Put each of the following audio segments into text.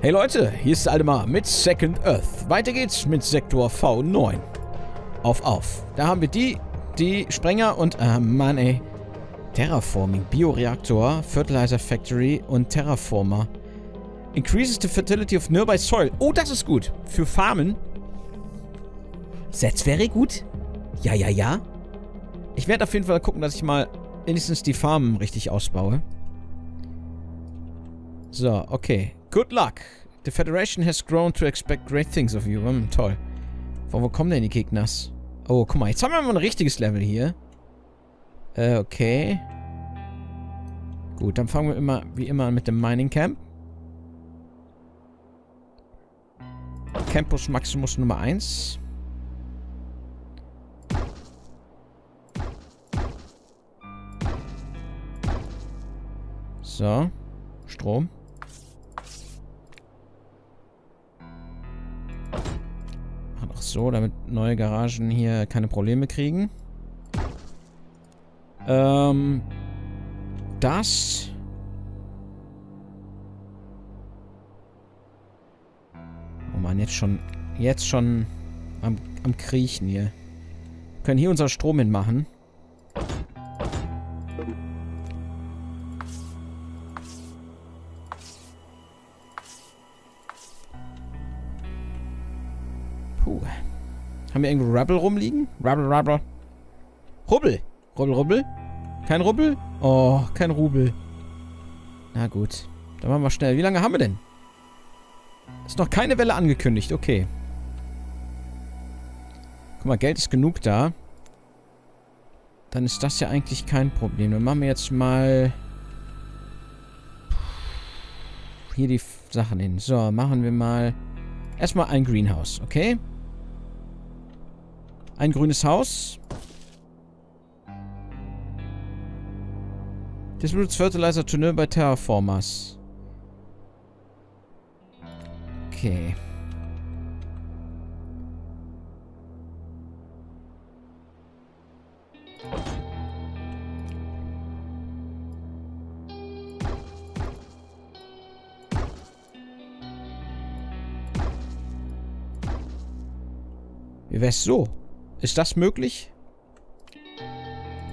Hey Leute, hier ist Aldemar mit Second Earth. Weiter geht's mit Sektor V9. Auf, auf. Da haben wir die, die Sprenger und, äh, Mann ey. Terraforming, Bioreaktor, Fertilizer Factory und Terraformer. Increases the fertility of nearby soil. Oh, das ist gut. Für Farmen. That's very gut. Ja, ja, ja. Ich werde auf jeden Fall gucken, dass ich mal wenigstens die Farmen richtig ausbaue. So, okay. Good luck. The Federation has grown to expect great things of you. Hm, toll. Von wo kommen denn die Gegners? Oh, guck mal. Jetzt haben wir mal ein richtiges Level hier. Äh, okay. Gut, dann fangen wir immer, wie immer, mit dem Mining Camp. Campus Maximus Nummer 1. So. Strom. So, damit neue Garagen hier keine Probleme kriegen. Ähm, das... Oh man, jetzt schon... Jetzt schon am, am Kriechen hier. Wir können hier unser Strom hinmachen. Puh. Haben wir irgendwo Rubble rumliegen? Rubble, Rubble. Rubbel. Rubbel, Rubbel. Kein Rubbel? Oh, kein Rubel. Na gut. Dann machen wir schnell. Wie lange haben wir denn? Ist noch keine Welle angekündigt. Okay. Guck mal, Geld ist genug da. Dann ist das ja eigentlich kein Problem. Dann machen wir jetzt mal... Hier die Sachen hin. So, machen wir mal... Erstmal ein Greenhouse, okay? Ein grünes Haus. Distributes fertilizer to nearby terraformers. Okay. Wie wär's so? Ist das möglich?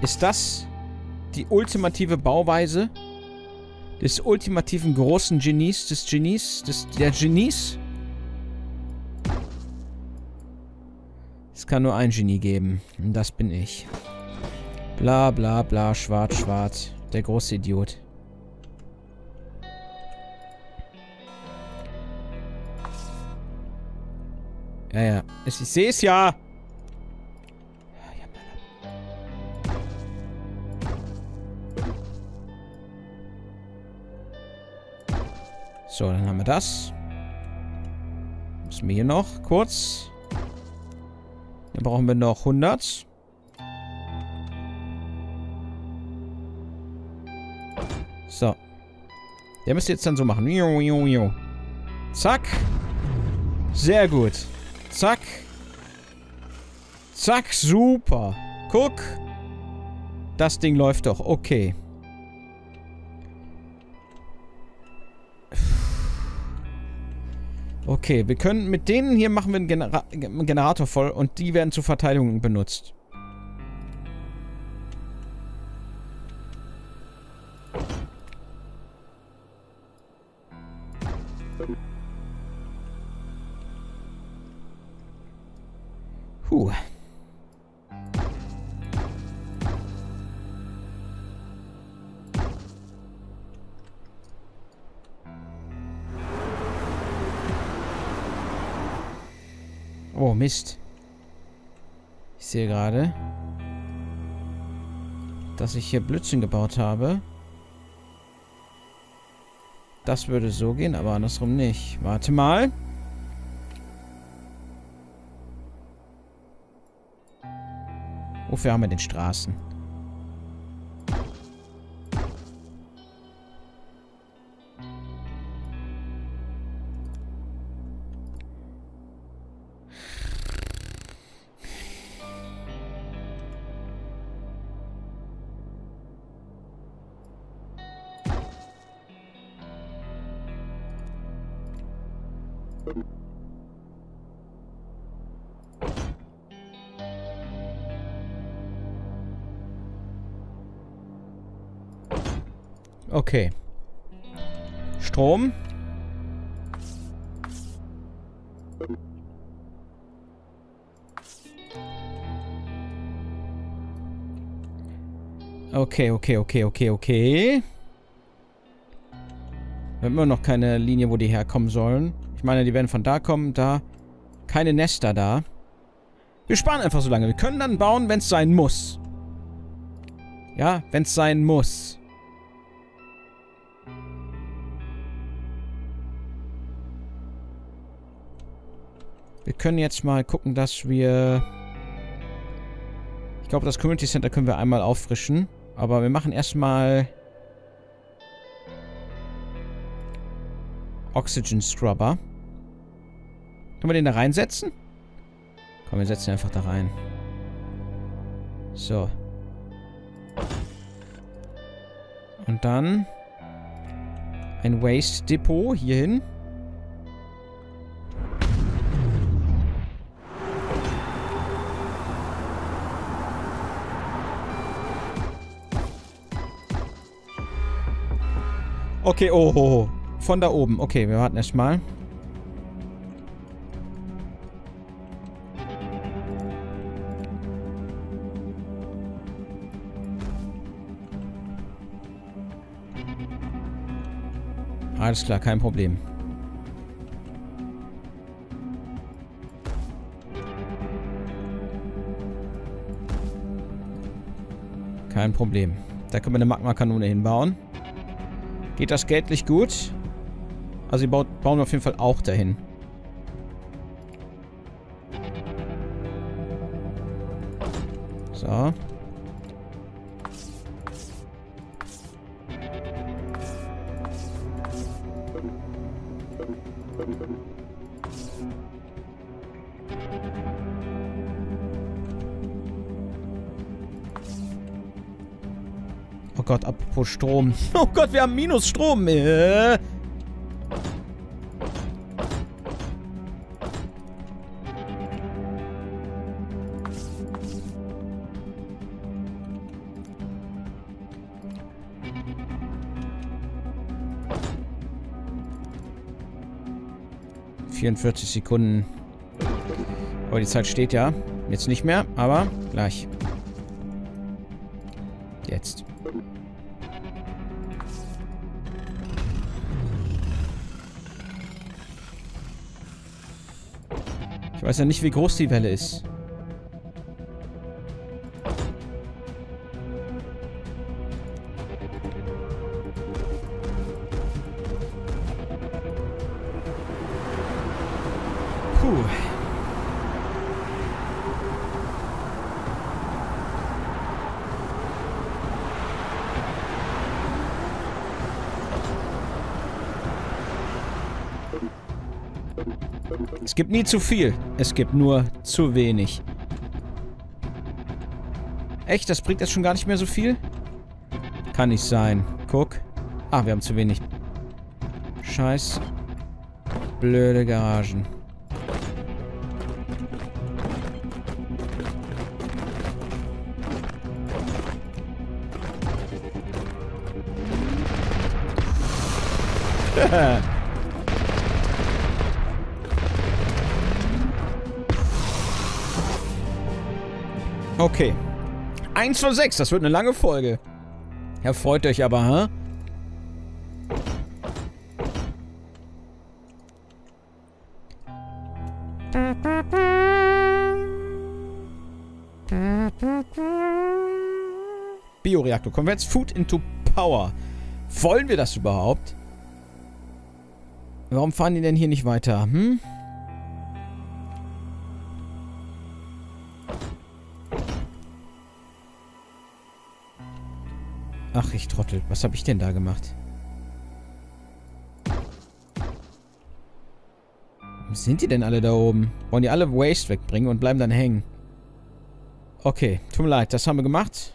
Ist das die ultimative Bauweise des ultimativen großen Genies, des Genies, des, der Genies? Es kann nur ein Genie geben. Und das bin ich. Bla bla bla, schwarz, schwarz. Der große Idiot. Ja, ja. Ich, ich sehe es ja. So, dann haben wir das. Müssen wir hier noch kurz. Dann brauchen wir noch 100. So. Der müsste jetzt dann so machen. Zack. Sehr gut. Zack. Zack, super. Guck. Das Ding läuft doch. Okay. Okay, wir können mit denen hier machen wir einen, Genera Generator voll und die werden zur Verteidigung benutzt. Oh, Mist. Ich sehe gerade, dass ich hier Blödsinn gebaut habe. Das würde so gehen, aber andersrum nicht. Warte mal. Wofür haben wir den Straßen? Okay. Strom. Okay, okay, okay, okay, okay. Wir haben immer noch keine Linie, wo die herkommen sollen. Ich meine, die werden von da kommen, da. Keine Nester da. Wir sparen einfach so lange. Wir können dann bauen, wenn es sein muss. Ja, wenn es sein muss. Wir können jetzt mal gucken, dass wir... Ich glaube, das Community Center können wir einmal auffrischen. Aber wir machen erstmal... Oxygen Scrubber. Können wir den da reinsetzen? Komm, wir setzen ihn einfach da rein. So. Und dann ein Waste Depot hier hin. Okay, oh, oh, oh. Von da oben. Okay, wir warten erstmal. Alles klar, kein Problem. Kein Problem. Da können wir eine Magma-Kanone hinbauen. Geht das geldlich gut? Also die baut, bauen wir auf jeden Fall auch dahin. So. Gott, apropos Strom. Oh Gott, wir haben minus Strom. Äh. ...44 Sekunden. Aber die Zeit steht ja. Jetzt nicht mehr, aber gleich. Weiß ja nicht, wie groß die Welle ist. Es gibt nie zu viel. Es gibt nur zu wenig. Echt? Das bringt jetzt schon gar nicht mehr so viel? Kann nicht sein. Guck. Ah, wir haben zu wenig. Scheiß. Blöde Garagen. Okay. 1 von 6, das wird eine lange Folge. Ja, freut euch aber, hä? Bioreaktor. Converts Food into Power. Wollen wir das überhaupt? Warum fahren die denn hier nicht weiter? Hm? Ach, ich Trottel. Was habe ich denn da gemacht? Warum sind die denn alle da oben? Wollen die alle Waste wegbringen und bleiben dann hängen? Okay, tut mir leid. Das haben wir gemacht.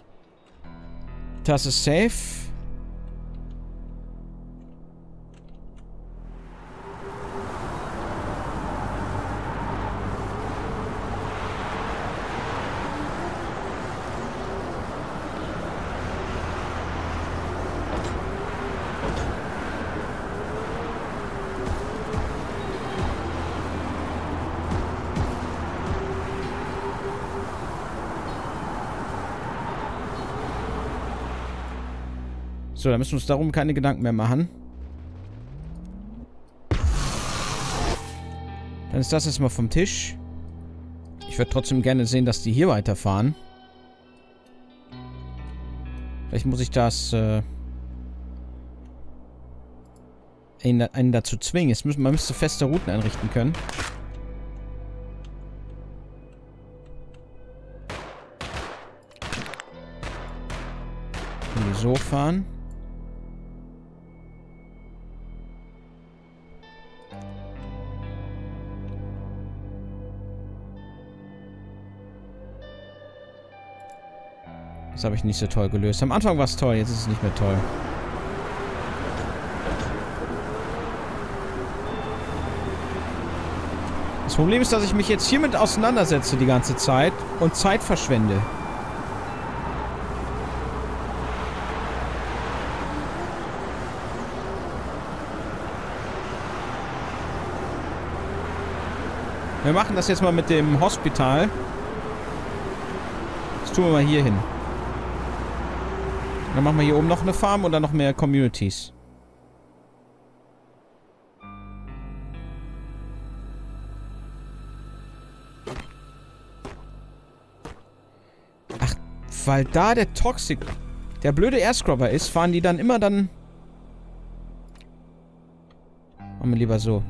Das ist safe. So, dann müssen wir uns darum keine Gedanken mehr machen. Dann ist das jetzt mal vom Tisch. Ich würde trotzdem gerne sehen, dass die hier weiterfahren. Vielleicht muss ich das... Äh, einen, dazu zwingen. Jetzt müssen, man müsste feste Routen einrichten können. So fahren? Das habe ich nicht so toll gelöst. Am Anfang war es toll, jetzt ist es nicht mehr toll. Das Problem ist, dass ich mich jetzt hiermit auseinandersetze die ganze Zeit und Zeit verschwende. Wir machen das jetzt mal mit dem Hospital. Das tun wir mal hier hin. Dann machen wir hier oben noch eine Farm und dann noch mehr Communities. Ach, weil da der Toxic, der blöde Airscrubber ist, fahren die dann immer dann... Machen wir lieber so.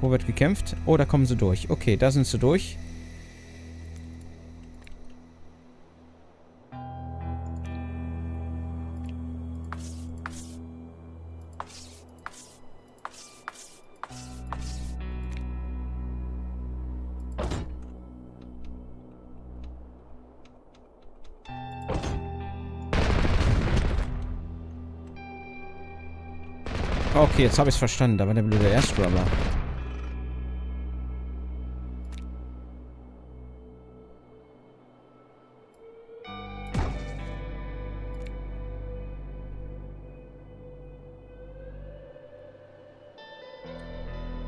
Wo wird gekämpft? Oh, da kommen sie durch. Okay, da sind sie durch. Okay, jetzt habe ich es verstanden. Da war der blöde Airscrubber.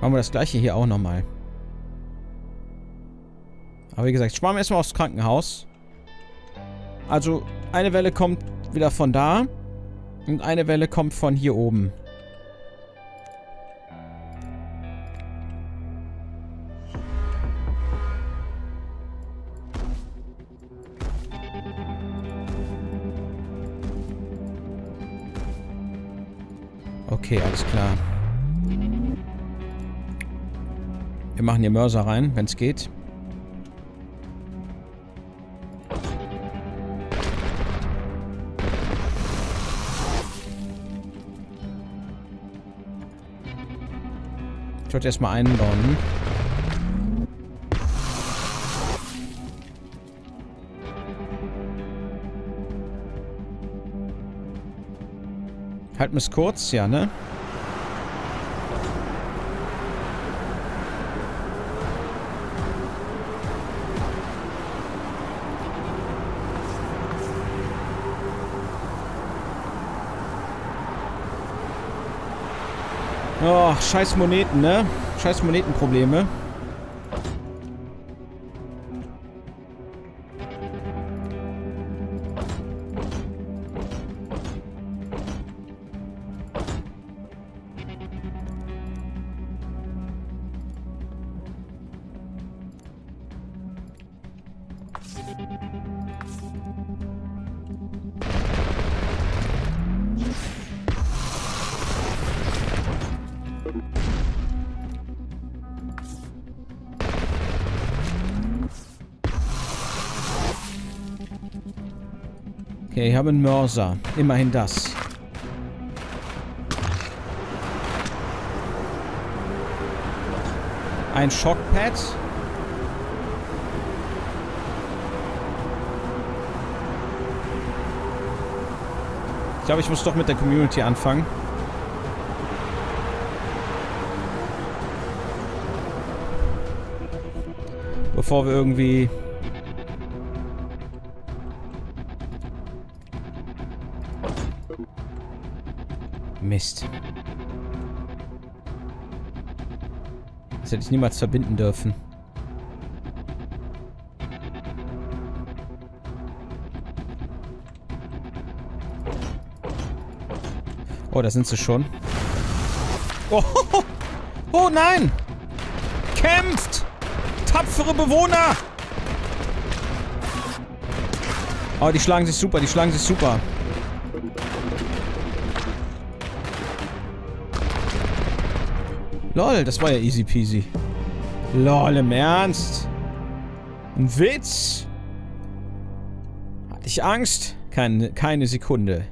Machen wir das gleiche hier auch nochmal. Aber wie gesagt, sparen wir erstmal aufs Krankenhaus. Also, eine Welle kommt wieder von da. Und eine Welle kommt von hier oben. Okay, alles klar. Wir machen hier Mörser rein, wenn es geht. Ich wollte erstmal einbauen. Halten wir es kurz, ja, ne? Scheiß Moneten, ne? Scheiß Monetenprobleme. Okay, ich habe einen Mörser. Immerhin das. Ein Schockpad. Ich glaube, ich muss doch mit der Community anfangen. Bevor wir irgendwie Mist. Das hätte ich niemals verbinden dürfen. Oh, da sind sie schon. Oh, oh, oh nein! Kämpft! Tapfere Bewohner! Oh, die schlagen sich super, die schlagen sich super. Lol, das war ja easy peasy. Lol, im Ernst? Ein Witz? Hatte ich Angst? Keine, keine Sekunde.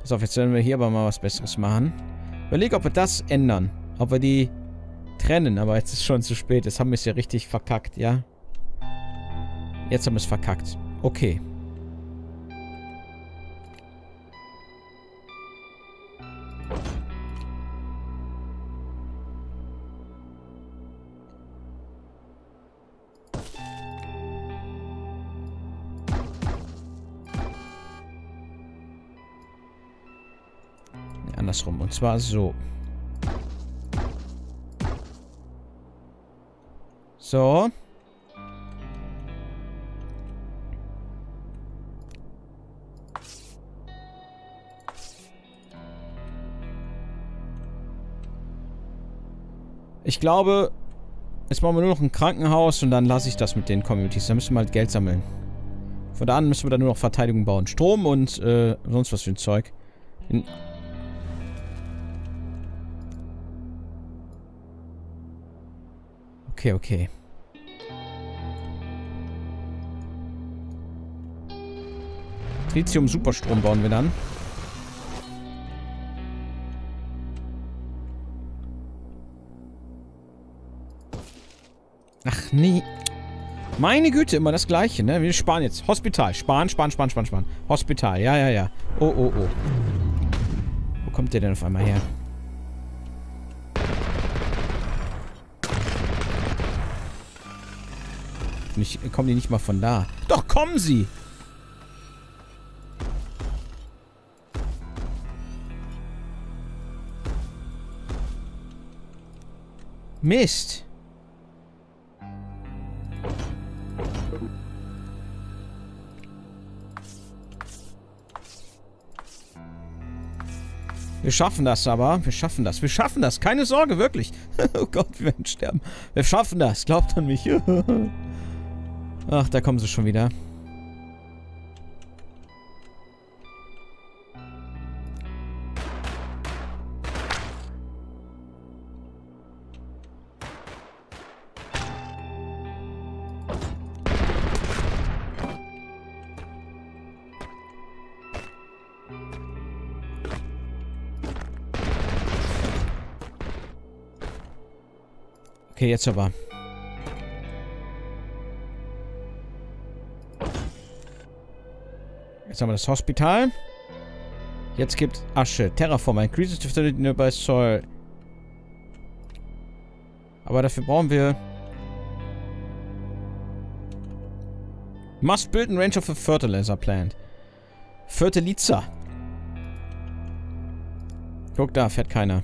Pass auf, jetzt werden wir hier aber mal was Besseres machen. Überleg, ob wir das ändern. Ob wir die trennen, aber jetzt ist schon zu spät. Jetzt haben wir es ja richtig verkackt, ja? Jetzt haben wir es verkackt. Okay. Andersrum. Und zwar so. So. Ich glaube, jetzt machen wir nur noch ein Krankenhaus und dann lasse ich das mit den Communities. Da müssen wir halt Geld sammeln. Von da an müssen wir dann nur noch Verteidigung bauen. Strom und äh, sonst was für ein Zeug. In Okay, okay. Lithium-Superstrom bauen wir dann. Ach nee. Meine Güte, immer das Gleiche, ne? Wir sparen jetzt. Hospital. Sparen, sparen, sparen, sparen, sparen. Hospital. Ja, ja, ja. Oh, oh, oh. Wo kommt der denn auf einmal her? Nicht, kommen die nicht mal von da? Doch, kommen sie! Mist! Wir schaffen das aber. Wir schaffen das. Wir schaffen das. Keine Sorge, wirklich. oh Gott, wir werden sterben. Wir schaffen das. Glaubt an mich. Ach, da kommen sie schon wieder. Okay, jetzt aber. Haben wir das Hospital. Jetzt gibt Asche. Terraform. Increases the fertility nearby soil. Aber dafür brauchen wir... Must build a range of a fertilizer plant. Fertilizer. Guck, da fährt keiner.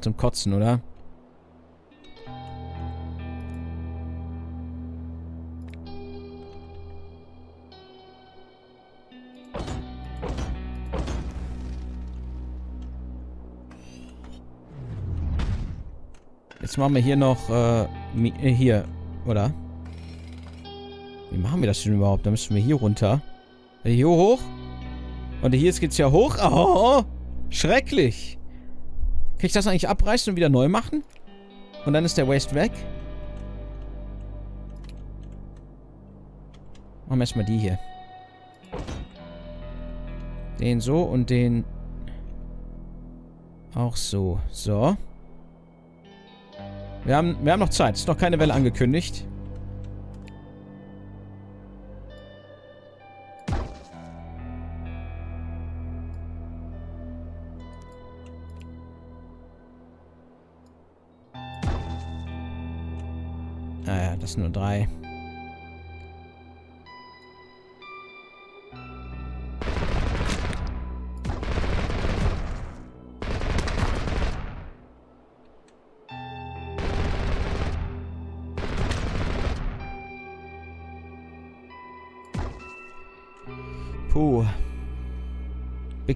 Zum Kotzen, oder? Jetzt machen wir hier noch, äh, äh, hier, oder? Wie machen wir das denn überhaupt? Da müssen wir hier runter. Äh, hier hoch? Und hier geht's ja hoch. Oh, schrecklich. Kann ich das eigentlich abreißen und wieder neu machen? Und dann ist der Waste weg? Machen wir erstmal die hier. Den so und den auch so. So. Wir haben, wir haben noch Zeit. Ist noch keine Welle angekündigt. Naja, ah das sind nur drei.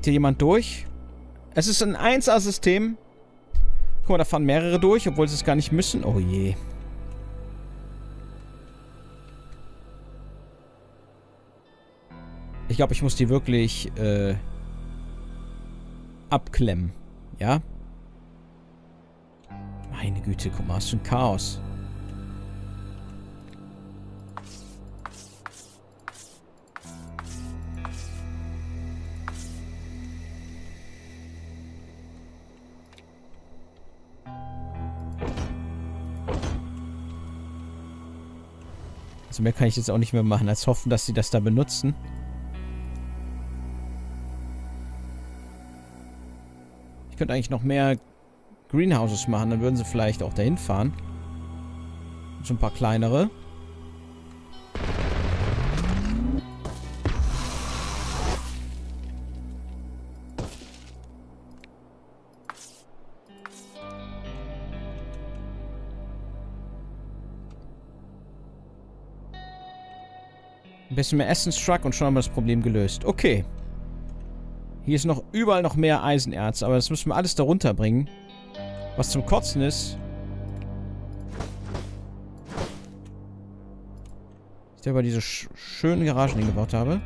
Hier jemand durch? Es ist ein 1A-System. Guck mal, da fahren mehrere durch, obwohl sie es gar nicht müssen. Oh je. Ich glaube, ich muss die wirklich äh, abklemmen. Ja? Meine Güte, guck mal, du ein Chaos. Also mehr kann ich jetzt auch nicht mehr machen, als hoffen, dass sie das da benutzen. Ich könnte eigentlich noch mehr Greenhouses machen, dann würden sie vielleicht auch dahin fahren. So ein paar kleinere. Bisschen mehr Essenstruck und schon haben wir das Problem gelöst. Okay. Hier ist noch überall noch mehr Eisenerz, aber das müssen wir alles darunter bringen. Was zum Kotzen ist. Ich selber diese sch schönen Garagen gebaut habe.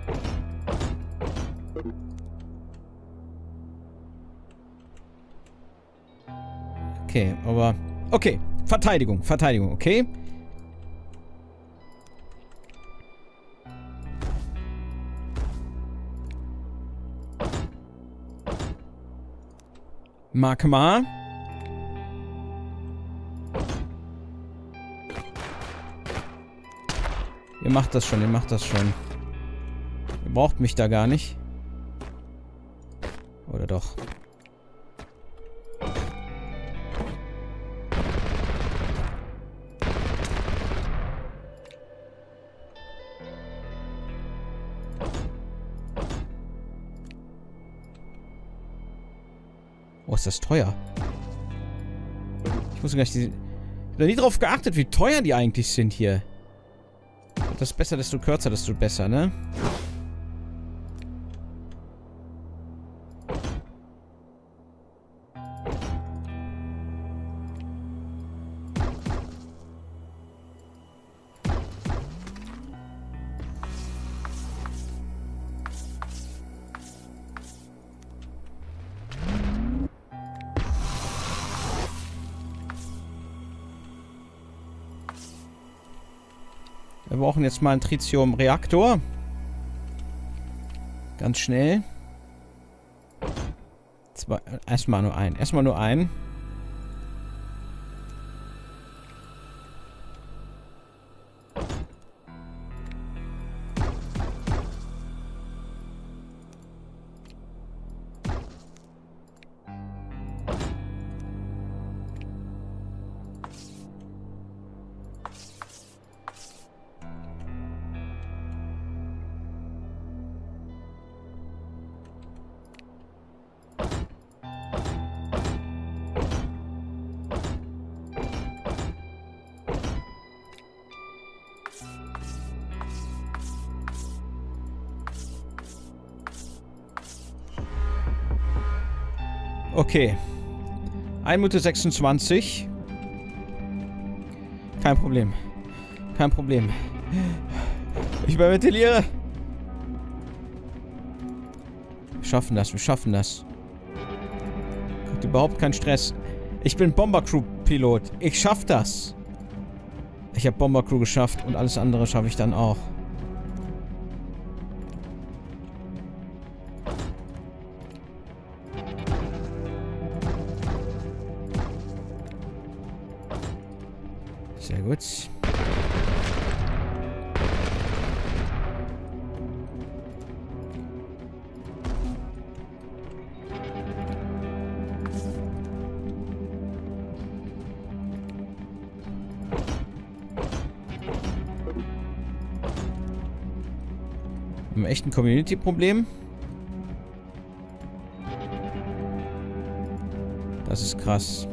Okay, aber... Okay, Verteidigung, Verteidigung, okay? Magma. Ihr macht das schon, ihr macht das schon. Ihr braucht mich da gar nicht. Oder doch? Oh, ist das teuer. Ich muss gar nicht... Ich habe nie darauf geachtet, wie teuer die eigentlich sind hier. Das besser, desto kürzer, desto besser, ne? Brauchen jetzt mal einen Tritium-Reaktor. Ganz schnell. Erstmal nur einen. Erstmal nur einen. Okay. 1 Minute 26. Kein Problem. Kein Problem. Ich überventiliere. Wir schaffen das, wir schaffen das. Kommt überhaupt kein Stress. Ich bin Bombercrew-Pilot. Ich schaff das. Ich habe Bombercrew geschafft und alles andere schaffe ich dann auch. Ein Community-Problem? Das ist krass.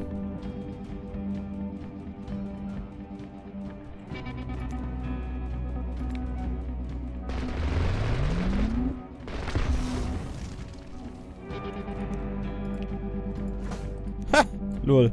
Lol.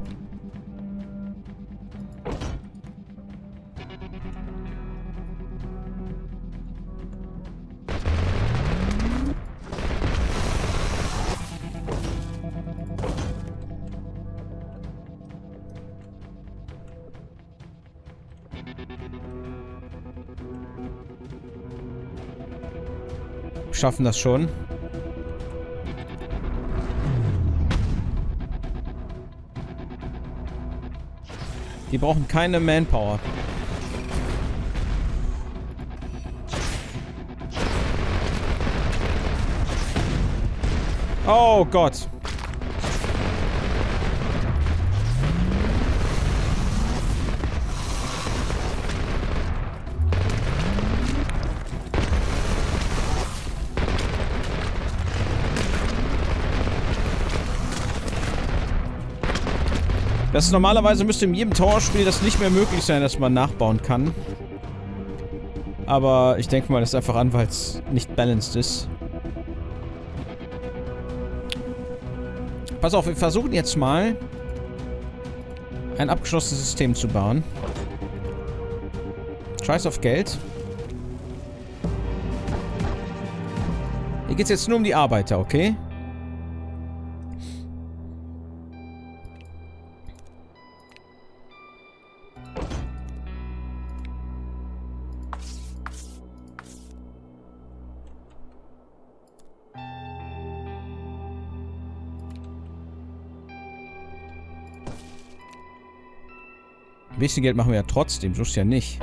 Schaffen das schon. Die brauchen keine Manpower. Oh Gott. Das normalerweise müsste in jedem Tower-Spiel das nicht mehr möglich sein, dass man nachbauen kann. Aber ich denke mal, das ist einfach an, weil es nicht balanced ist. Pass auf, wir versuchen jetzt mal ein abgeschlossenes System zu bauen. Scheiß auf Geld. Hier geht es jetzt nur um die Arbeiter, okay? Bisschen Geld machen wir ja trotzdem, so ist ja nicht.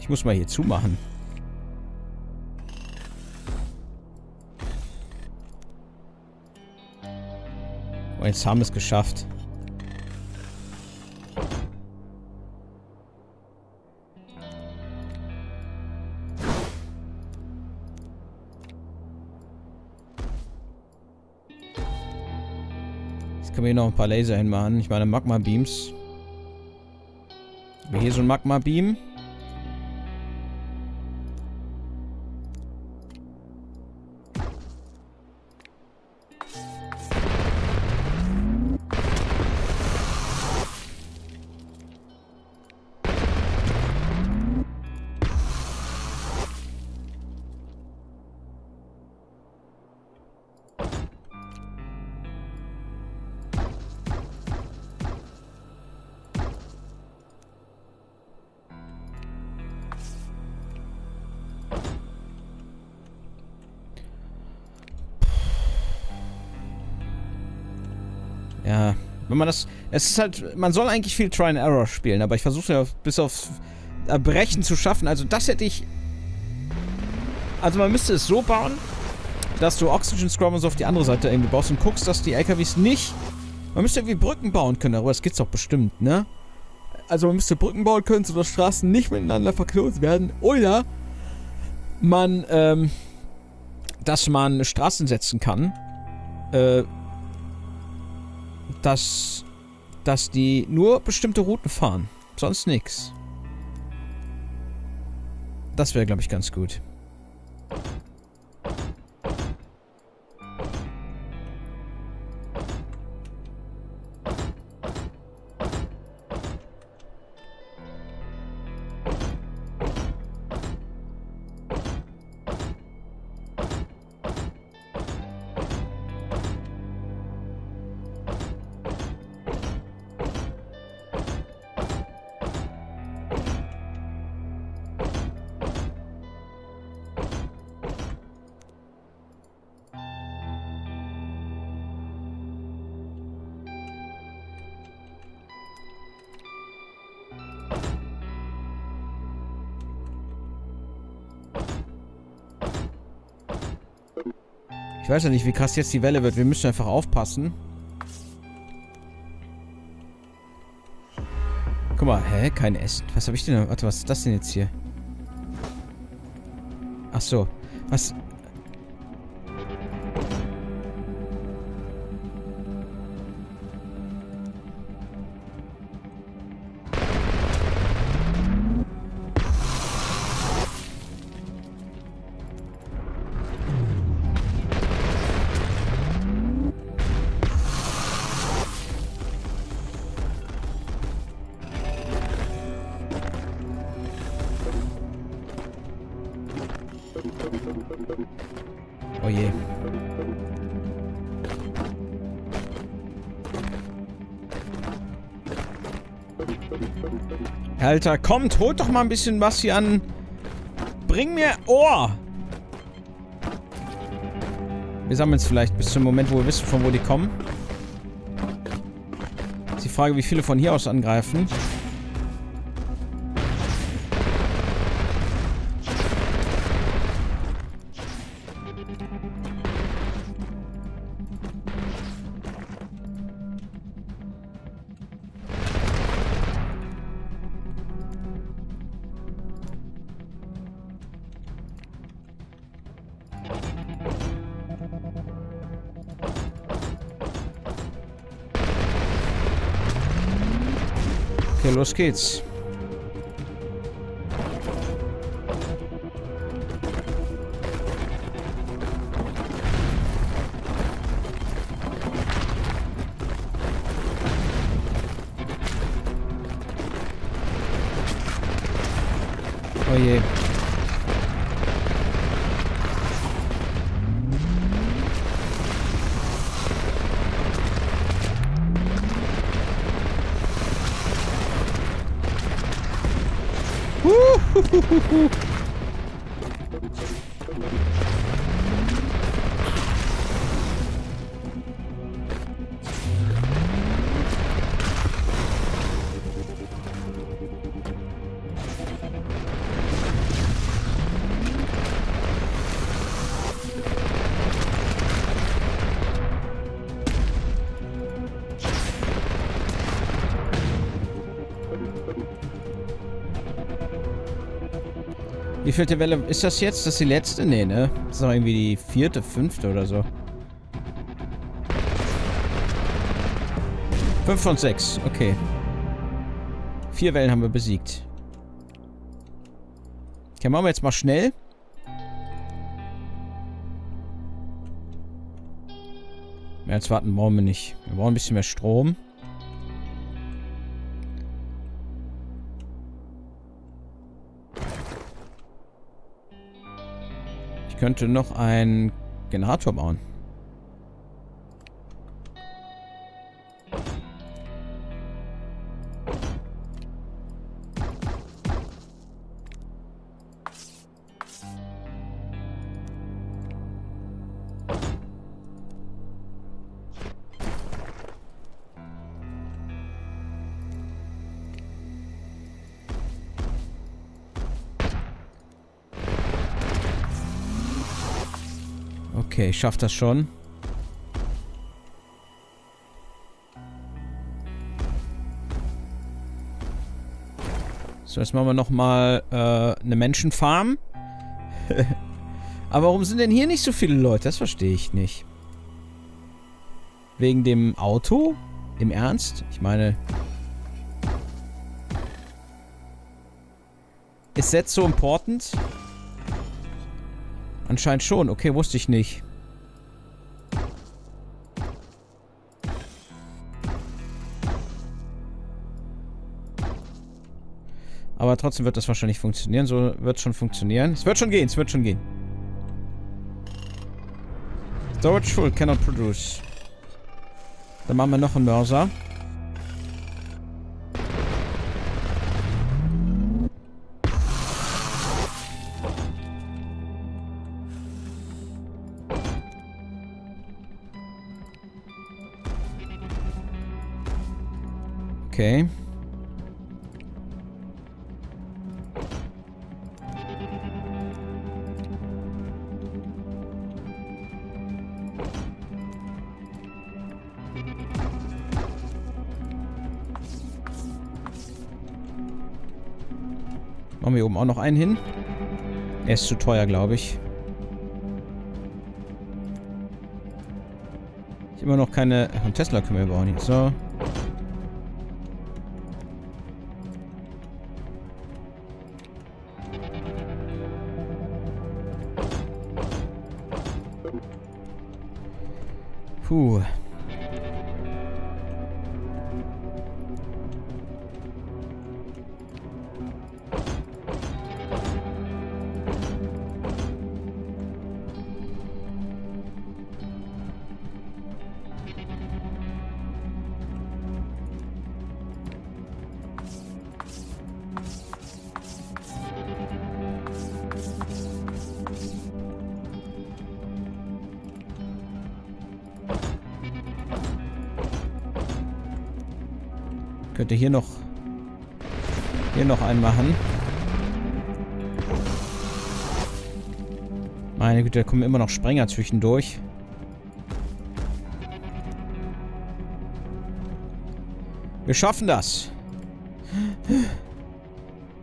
Ich muss mal hier zumachen. Oh, jetzt haben wir es geschafft. Können wir hier noch ein paar Laser hinmachen. Ich meine Magma-Beams. Hier so ein Magma-Beam. Wenn man das... Es ist halt... Man soll eigentlich viel Try and Error spielen, aber ich versuche ja bis auf Erbrechen zu schaffen. Also das hätte ich... Also man müsste es so bauen, dass du Oxygen Scrubbers auf die andere Seite irgendwie baust und guckst, dass die LKWs nicht... Man müsste irgendwie Brücken bauen können, aber das gibt's doch bestimmt, ne? Also man müsste Brücken bauen können, sodass Straßen nicht miteinander verknüpft werden. Oder man, ähm, dass man Straßen setzen kann, äh, dass, dass die nur bestimmte Routen fahren. Sonst nichts. Das wäre, glaube ich, ganz gut. Ich weiß ja nicht, wie krass jetzt die Welle wird. Wir müssen einfach aufpassen. Guck mal, hä? Kein Essen. Was habe ich denn? Warte, was ist das denn jetzt hier? Ach so. Was? Alter, kommt, holt doch mal ein bisschen was hier an. Bring mir Ohr. Wir sammeln es vielleicht bis zum Moment, wo wir wissen, von wo die kommen. Ist die Frage, wie viele von hier aus angreifen. Okay, Wie vielte Welle ist das jetzt? Das ist die letzte? Nee, ne? Das ist doch irgendwie die vierte, fünfte oder so. Fünf von sechs, okay. Vier Wellen haben wir besiegt. Okay, machen wir jetzt mal schnell. Mehr als warten brauchen wir nicht. Wir brauchen ein bisschen mehr Strom. Ich könnte noch einen Generator bauen. Okay, ich schaff das schon. So, jetzt machen wir nochmal äh, eine Menschenfarm. Aber warum sind denn hier nicht so viele Leute? Das verstehe ich nicht. Wegen dem Auto? Im Ernst? Ich meine... Ist that so important? Anscheinend schon. Okay, wusste ich nicht. Aber trotzdem wird das wahrscheinlich funktionieren. So wird schon funktionieren. Es wird schon gehen, es wird schon gehen. Storage full, cannot produce. Dann machen wir noch einen Mörser. Okay. Auch noch einen hin. Er ist zu teuer, glaube ich. Ich immer noch keine... Ach, einen Tesla können wir bauen jetzt. So. Puh. Könnte hier noch... Hier noch einen machen. Meine Güte, da kommen immer noch Sprenger zwischendurch. Wir schaffen das.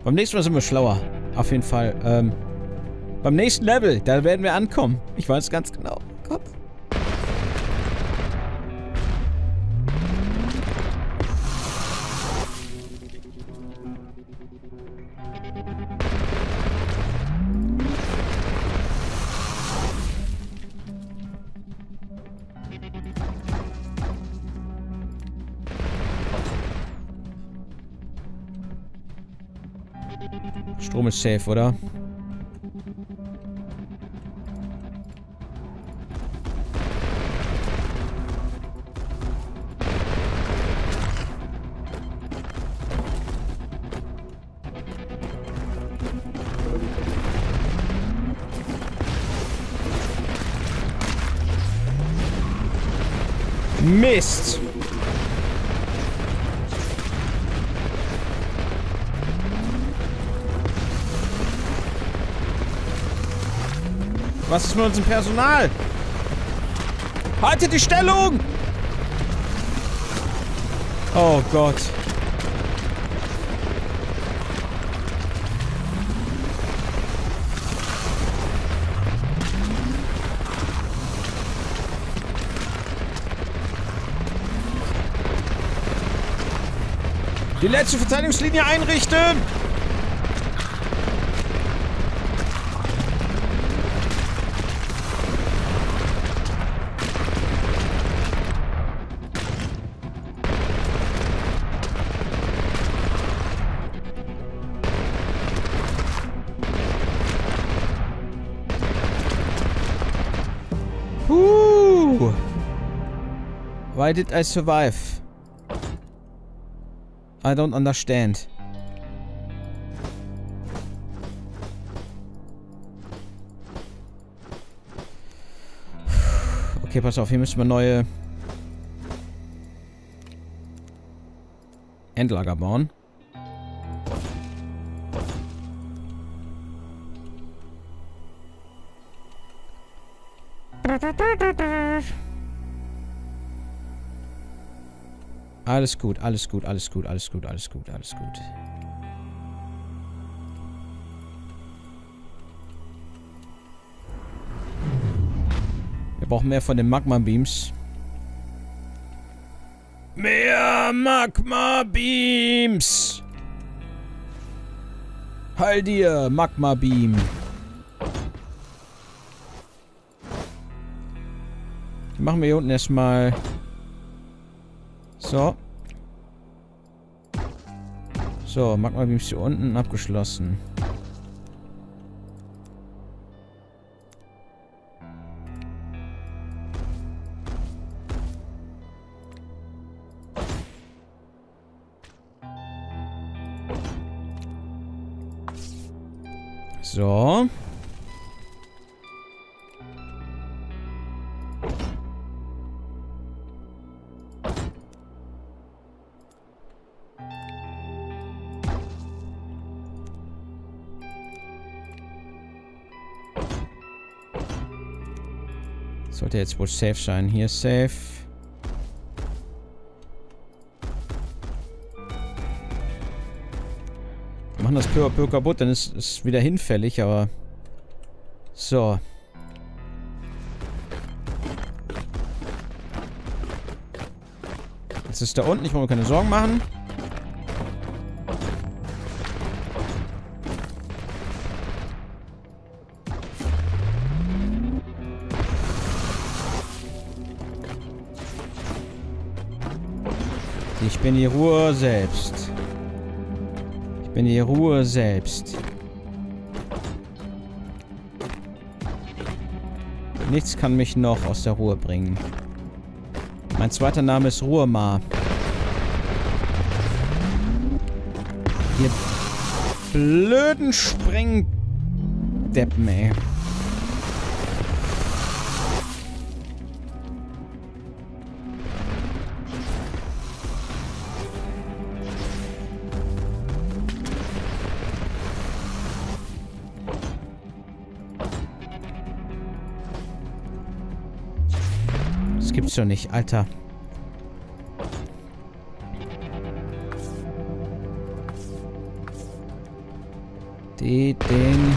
Beim nächsten Mal sind wir schlauer. Auf jeden Fall. Ähm, beim nächsten Level, da werden wir ankommen. Ich weiß ganz genau. Strom ist safe, oder? Mit unserem Personal? Haltet die Stellung! Oh Gott. Die letzte Verteidigungslinie einrichten! Huh. Why did I survive? I don't understand. Okay, pass auf, hier müssen wir neue Endlager bauen. Alles gut, alles gut, alles gut, alles gut, alles gut, alles gut. Wir brauchen mehr von den Magma-Beams. Mehr Magma-Beams! Heil dir, Magma-Beam. Machen wir hier unten erstmal... So. So, Magma-Beams hier unten abgeschlossen. So. Sollte jetzt wohl safe sein. Hier safe. Wir machen das peu kaputt, dann ist es wieder hinfällig, aber... So. Jetzt ist da unten, ich muss mir keine Sorgen machen. Bin die Ruhe selbst. Ich bin die Ruhe selbst. Nichts kann mich noch aus der Ruhe bringen. Mein zweiter Name ist Ruhrmar. Ihr blöden Sprengdeppen, ey. Gibt's doch nicht, Alter. Die Ding.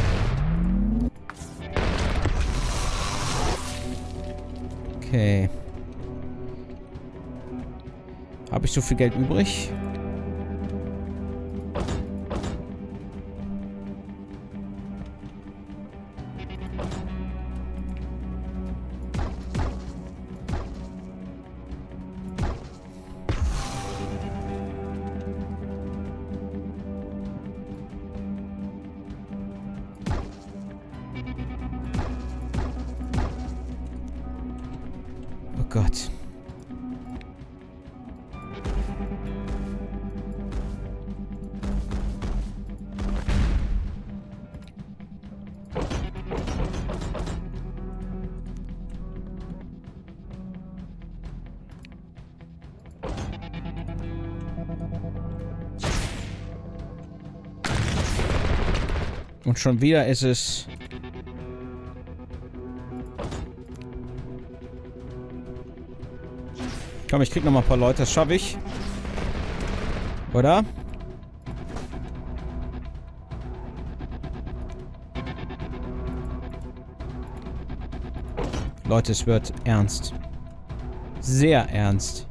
Okay. Habe ich so viel Geld übrig? Schon wieder ist es... Komm, ich krieg noch mal ein paar Leute. Das schaffe ich. Oder? Leute, es wird ernst. Sehr ernst.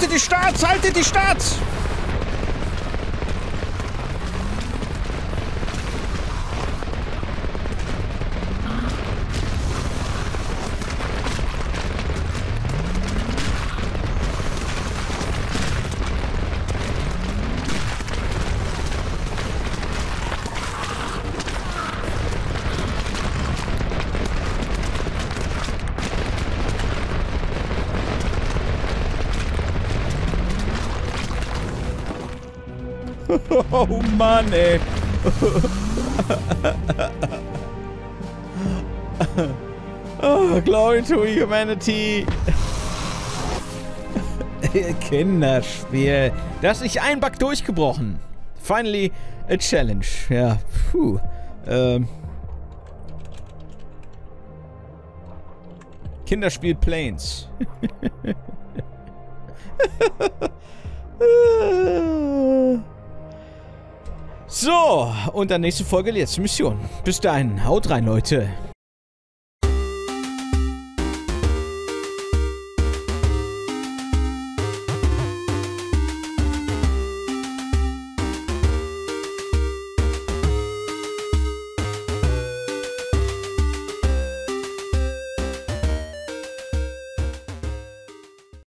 Haltet die Stadt! Haltet die Stadt! Oh Mann, ey. oh, glory to humanity. Kinderspiel. Da ist nicht ein Bug durchgebrochen. Finally a challenge. Ja, puh. Ähm. Kinderspiel Planes. Und dann nächste Folge letzte Mission. Bis dahin, haut rein, Leute.